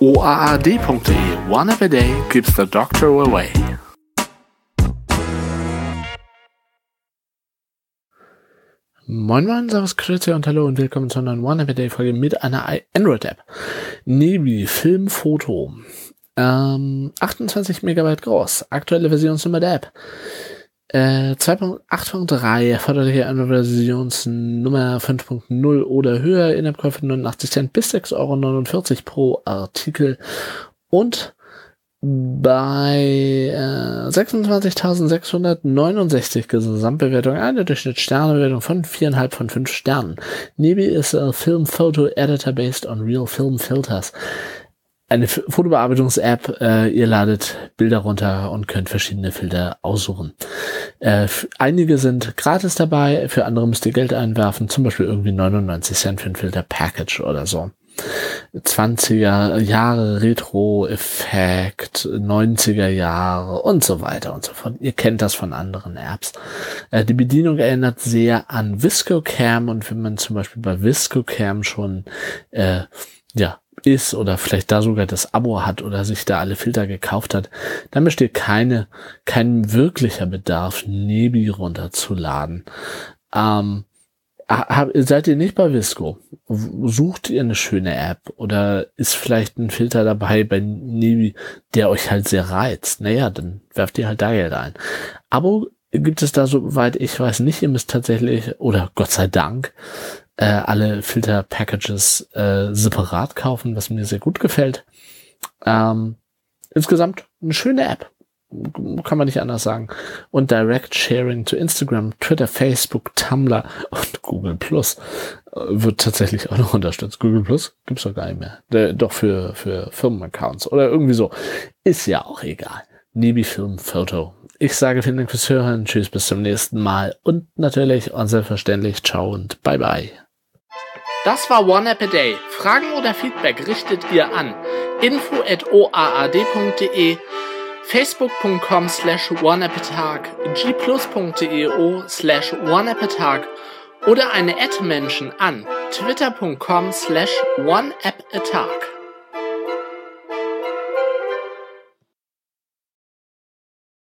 oaad.de One Every Day keeps the doctor away. Moin Moin, Servus, Grüße und Hallo und willkommen zu einer One Every Day Folge mit einer Android-App. Nebi, Film, Foto. Ähm, 28 Megabyte groß. Aktuelle Versionsnummer der App. Äh, 2.8.3 erforderliche Versionsnummer 5.0 oder höher. In-App-Käufe 89 Cent bis 6,49 Euro pro Artikel. Und bei äh, 26.669 Gesamtbewertung eine Durchschnittssternebewertung von 4,5 von 5 Sternen. Nebi ist a Film Photo Editor based on real film filters. Eine Fotobearbeitungs-App, äh, ihr ladet Bilder runter und könnt verschiedene Filter aussuchen. Äh, einige sind gratis dabei, für andere müsst ihr Geld einwerfen, zum Beispiel irgendwie 99 Cent für ein Filter-Package oder so. 20er Jahre Retro-Effekt, 90er Jahre und so weiter und so fort. Ihr kennt das von anderen Apps. Äh, die Bedienung erinnert sehr an ViscoCam und wenn man zum Beispiel bei ViscoCam schon äh, ja ist oder vielleicht da sogar das Abo hat oder sich da alle Filter gekauft hat, dann besteht keine, kein wirklicher Bedarf, Nebi runterzuladen. Ähm, hab, seid ihr nicht bei Visco? Sucht ihr eine schöne App oder ist vielleicht ein Filter dabei bei Nibi, der euch halt sehr reizt? Naja, dann werft ihr halt da Geld ein. Abo gibt es da soweit ich weiß nicht. Ihr müsst tatsächlich, oder Gott sei Dank, äh, alle Filter-Packages äh, separat kaufen, was mir sehr gut gefällt. Ähm, insgesamt eine schöne App kann man nicht anders sagen. Und Direct Sharing zu Instagram, Twitter, Facebook, Tumblr und Google Plus äh, wird tatsächlich auch noch unterstützt. Google Plus gibt's doch gar nicht mehr. Der, doch für, für Firmenaccounts oder irgendwie so. Ist ja auch egal. Nebi Film Photo. Ich sage vielen Dank fürs Hören. Tschüss, bis zum nächsten Mal. Und natürlich und selbstverständlich ciao und bye bye. Das war One App a Day. Fragen oder Feedback richtet ihr an info at oaad.de facebook.com slash oneappatag, gplus.eo slash oneappatag oder eine Ad-Menschen an twitter.com slash oneappatag.